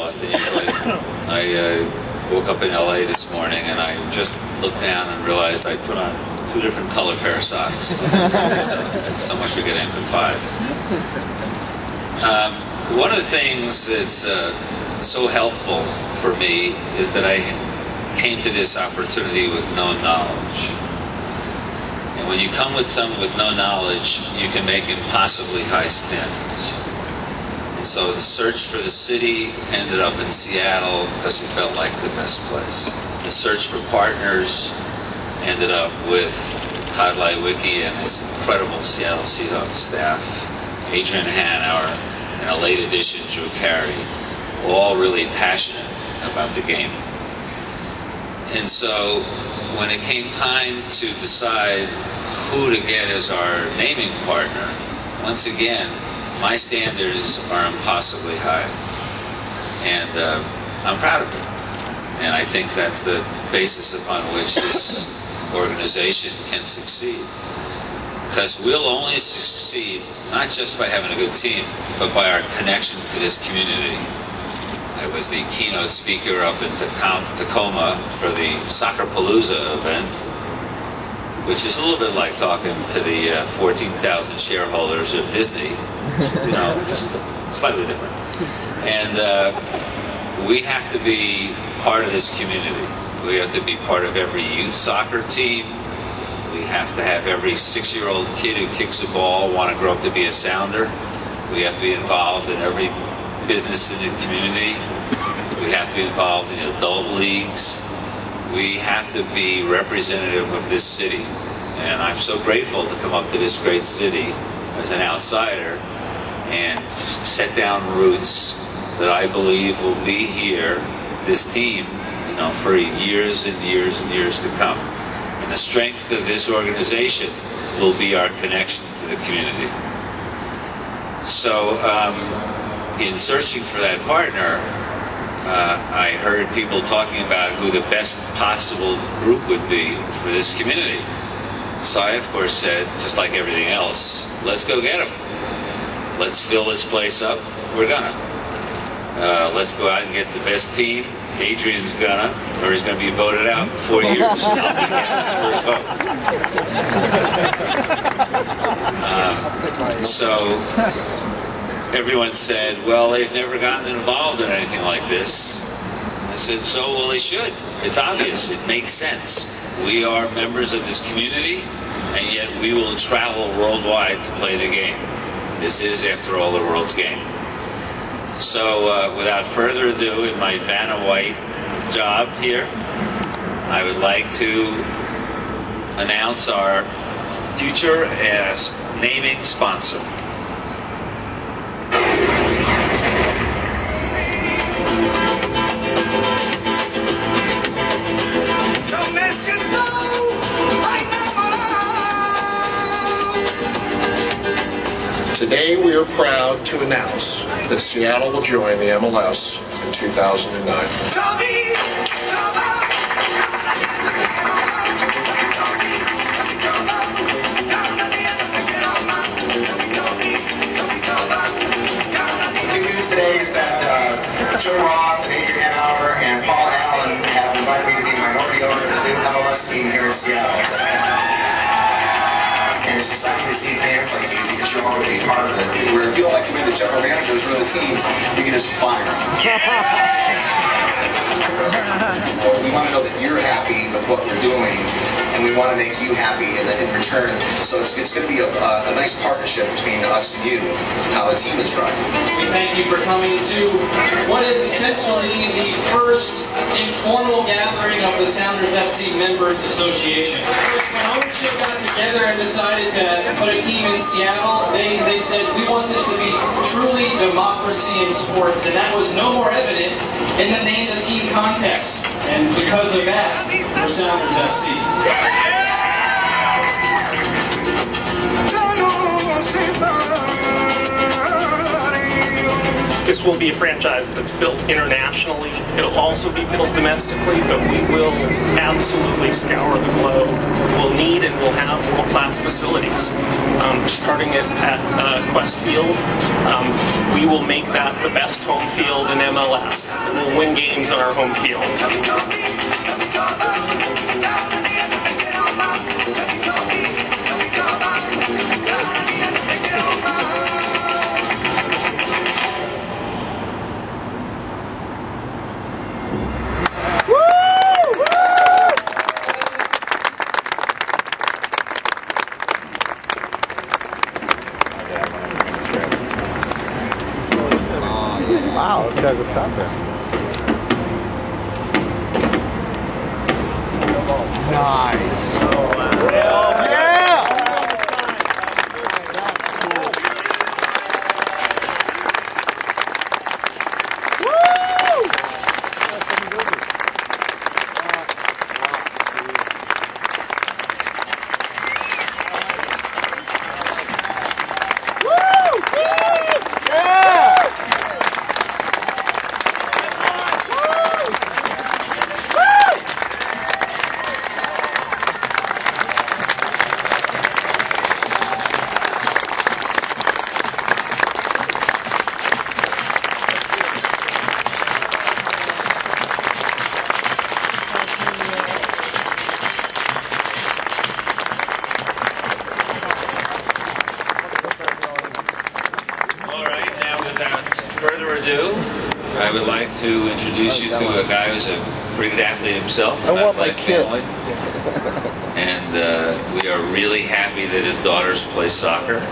Boston usually. I uh, woke up in LA this morning and I just looked down and realized I put on two different color pair of socks. so, so much for getting up at five. Um, one of the things that's uh, so helpful for me is that I came to this opportunity with no knowledge. And when you come with someone with no knowledge, you can make impossibly high standards. And so the search for the city ended up in Seattle because it felt like the best place. The search for partners ended up with Todd Leiweke and his incredible Seattle Seahawks staff, Adrian Hanauer, and a late addition, Drew Carey, all really passionate about the game. And so when it came time to decide who to get as our naming partner, once again, my standards are impossibly high. And uh, I'm proud of it. And I think that's the basis upon which this organization can succeed. Because we'll only succeed not just by having a good team, but by our connection to this community. I was the keynote speaker up in Tacoma for the Soccer Palooza event, which is a little bit like talking to the uh, 14,000 shareholders of Disney you know, just slightly different. And uh, we have to be part of this community. We have to be part of every youth soccer team. We have to have every six-year-old kid who kicks a ball want to grow up to be a sounder. We have to be involved in every business in the community. We have to be involved in adult leagues. We have to be representative of this city. And I'm so grateful to come up to this great city as an outsider and set down roots that I believe will be here, this team, you know, for years and years and years to come. And the strength of this organization will be our connection to the community. So, um, in searching for that partner, uh, I heard people talking about who the best possible group would be for this community. So I, of course, said, just like everything else, let's go get them let's fill this place up. We're gonna. Uh, let's go out and get the best team. Adrian's gonna, or he's gonna be voted out in four years. I'll be casting the first vote. Uh, so everyone said, well, they've never gotten involved in anything like this. I said, so, well, they should. It's obvious. It makes sense. We are members of this community, and yet we will travel worldwide to play the game. This is, after all, the world's game. So, uh, without further ado, in my Vanna White job here, I would like to announce our future as naming sponsor. Are proud to announce that Seattle will join the MLS in 2009. today is that uh, Joe Roth and Adrian Hanauer and Paul Allen have invited me to be minority owner of the new MLS team here in Seattle and it's exciting to see fans like you because you're all going part of it. Where if you feel like you're the general managers for the team, you can just fire them. well, we want to know that you're happy with what we're doing, and we want to make you happy in, in return. So it's, it's going to be a, a, nice partnership between us and you, how the team is run. We thank you for coming to what is essentially the first informal gathering of the Sounders FC Members Association together and decided to put a team in Seattle, they, they said, we want this to be truly democracy in sports. And that was no more evident in the name of the team contest. And because of that, we're Sounders FC. Will be a franchise that's built internationally. It'll also be built domestically, but we will absolutely scour the globe. We'll need and we'll have world-class facilities. Um, starting at, at uh, Qwest Field, um, we will make that the best home field in MLS. We'll win games on our home field. Wow, this guy's a thumper. Nice. Yeah! Yeah! All right, now without further ado, I would like to introduce you to a guy who's a pretty good athlete himself. I want my kid. family. And uh, we are really happy that his daughters play soccer.